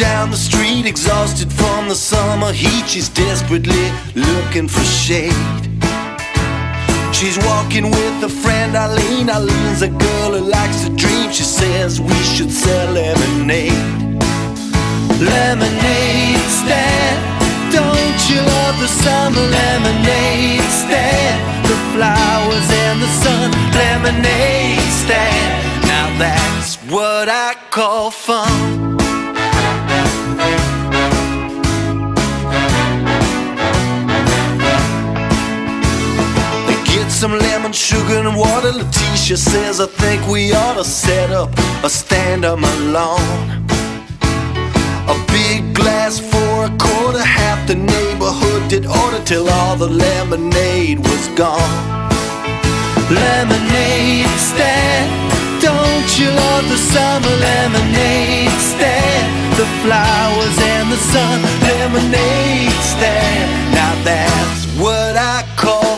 lemonade, exhausted from the summer heat. She's desperately looking for shade. She's walking with a friend, Eileen. Eileen's a girl who likes to dream. She says we should sell lemonade. Lemonade stand. Don't you love the summer lemonade stand? The flowers and the sun, lemonade stand. Now that's what I call fun. Sugar, and water. Letitia says, I think we ought to set up a stand my lawn. A big glass for a quarter, half the neighborhood did order till all the lemonade was gone. Lemonade stand, don't you love the summer lemonade stand? The flowers and the sun, lemonade stand. Now that's what I call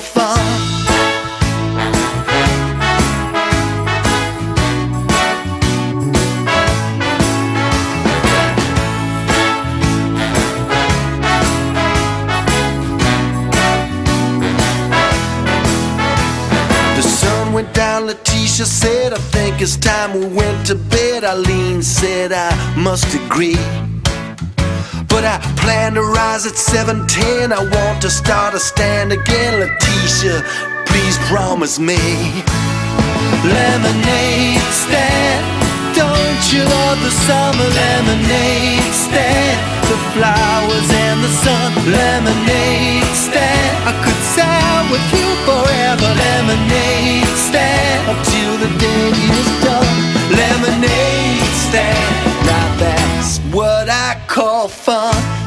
went down, Letitia said, I think it's time we went to bed. Eileen said, I must agree. But I plan to rise at 7.10. I want to start a stand again. Letitia, please promise me. Lemonade stand. Don't you love the summer lemonade stand? The flowers and the sun, lemonade stand. I could sail with you call fun